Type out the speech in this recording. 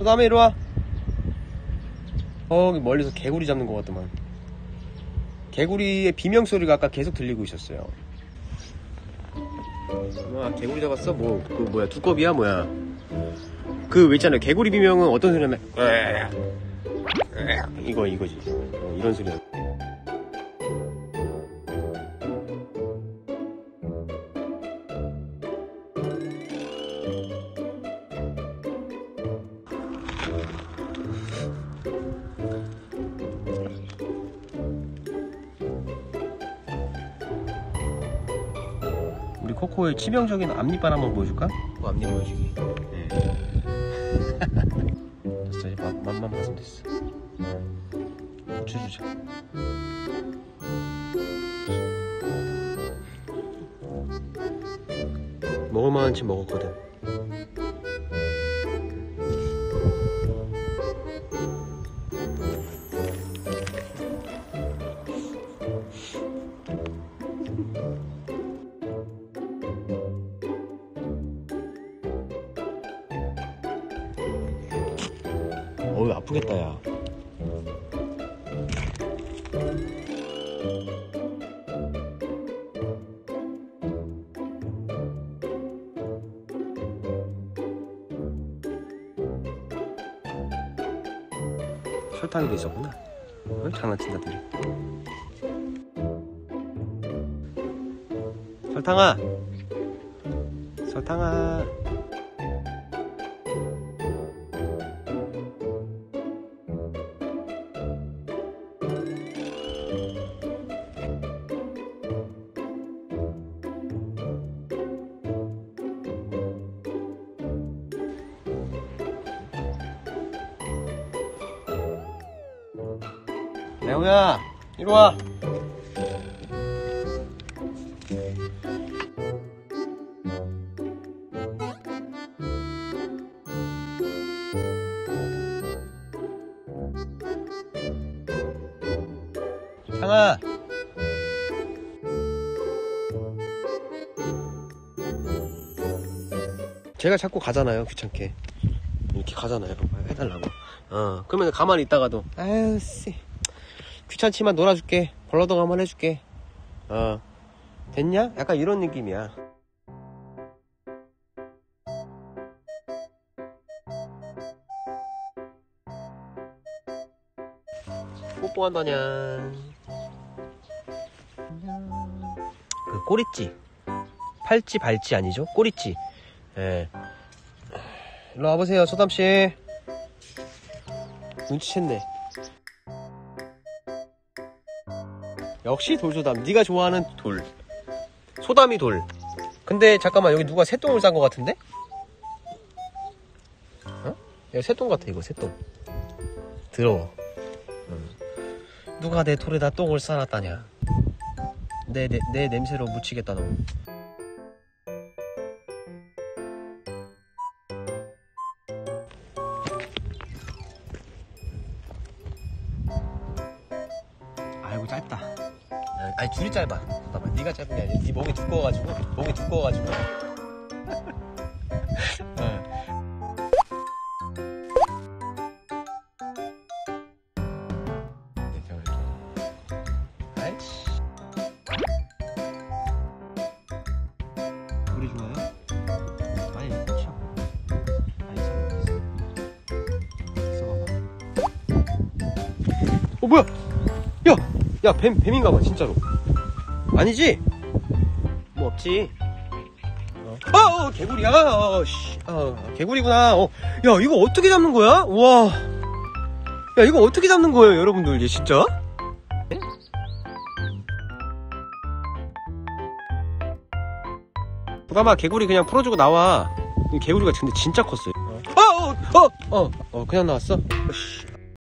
그 다음에 이리와. 거기 멀리서 개구리 잡는 것 같더만. 개구리의 비명 소리가 아까 계속 들리고 있었어요. 아 개구리 잡았어? 뭐 그 뭐야 두꺼비야? 뭐야? 그 왜 있잖아요. 개구리 비명은 어떤 소리냐 이거 이거지. 어, 이런 소리야 코코의 치명적인 앞니빨 한번 보여줄까? 그 앞니 보여주기. 네. 됐어, 이제 맛, 맛만 봤으면 됐어. 고쳐주자. 먹을만한 치 먹었거든. 어우 아프겠다 야. 설탕이 있었구나. 어? 장난친다들이. 설탕아, 설탕아. 레오야, 이리 와. 상아. 제가 자꾸 가잖아요, 귀찮게. 이렇게 가잖아요. 해달라고. 어, 그러면 가만히 있다가도, 아유, 씨. 귀찮지만 놀아줄게. 벌러덩 한번 해줄게. 어. 됐냐? 약간 이런 느낌이야. 뽀뽀한다냐. 그 꼬리찌. 팔찌, 발찌 아니죠? 꼬리찌. 예. 일로 와보세요, 소담씨. 눈치챘네. 역시 돌소담. 네가 좋아하는 돌. 소담이 돌. 근데 잠깐만 여기 누가 새똥을 싼 것 같은데? 어? 이거 새똥 같아 이거 새똥. 더러워. 응. 누가 내 돌에다 똥을 싸놨다냐? 내, 내, 내 냄새로 묻히겠다 너. 아이고 짧다. 아, 아니 줄이 짧아. 잠깐만, 네가 짧은 게 아니야. 네 목이 두꺼워가지고 목이 두꺼워가지고. 아이씨. 물이 좋아요? 아니 그렇죠. 아니 있어. 어 뭐야? 야, 야, 뱀, 뱀인가 봐, 진짜로. 아니지? 뭐 없지. 어, 아, 어, 개구리야. 어, 씨. 어, 개구리구나. 어, 야, 이거 어떻게 잡는 거야? 우와. 야, 이거 어떻게 잡는 거예요, 여러분들? 이제 진짜? 예? 부담아, 개구리 그냥 풀어주고 나와. 이 개구리가 근데 진짜 컸어요. 어, 어, 어, 어, 어, 어, 그냥 나왔어? 어, 씨.